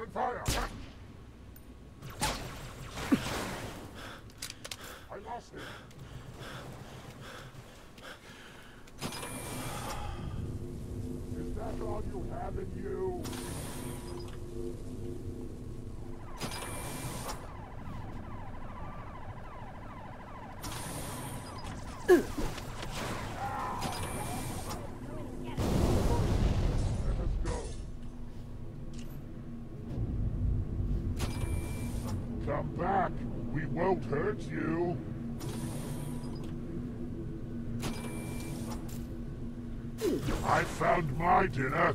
Open fire! Come back! We won't hurt you! I found my dinner!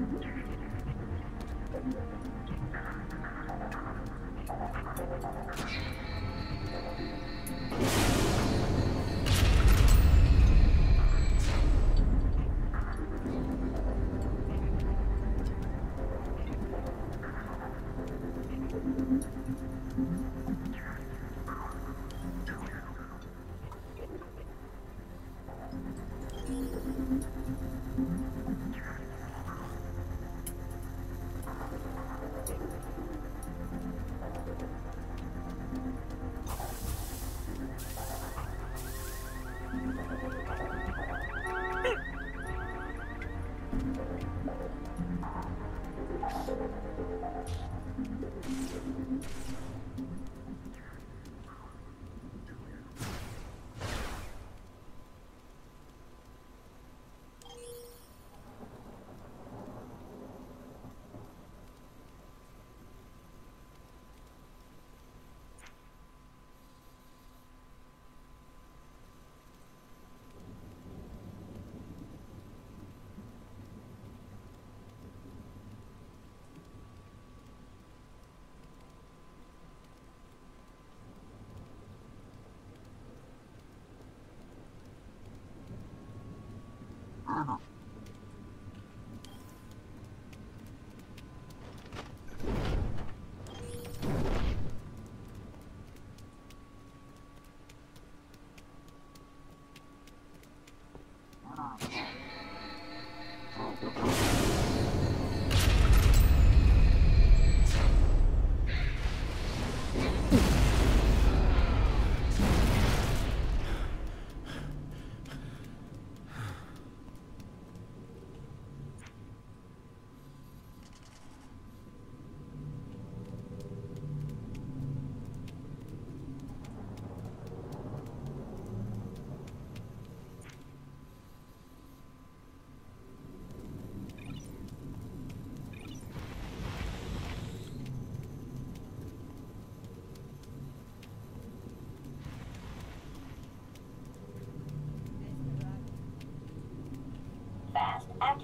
Thank you.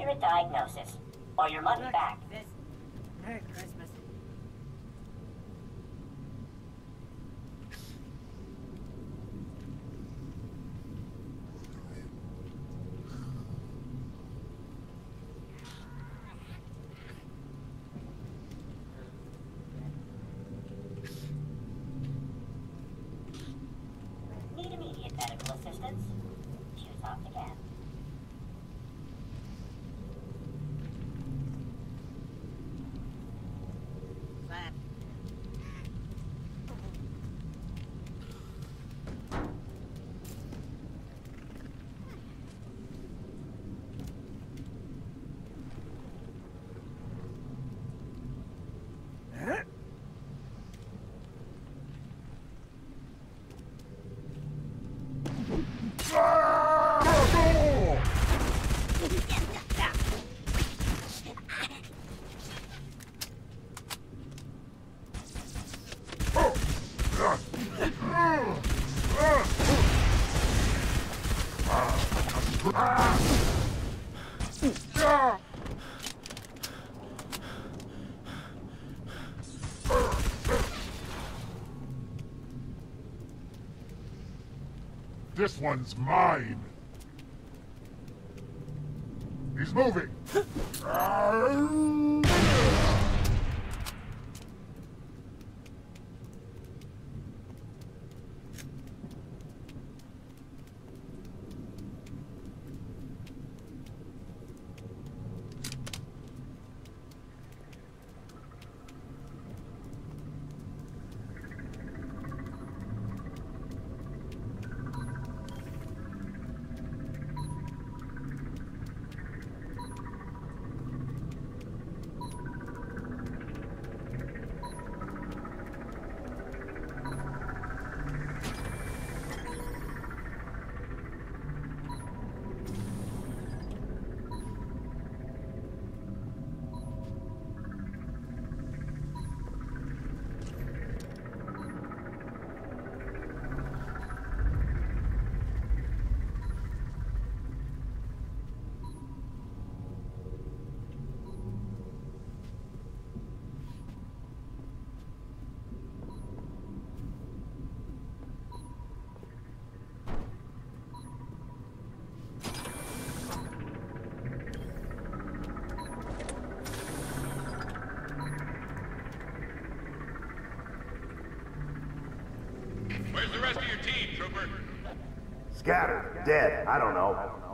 Accurate diagnosis, or your money back. Merry Christmas. One's mine. He's moving. Your team, Trooper? Scattered, dead, I don't know.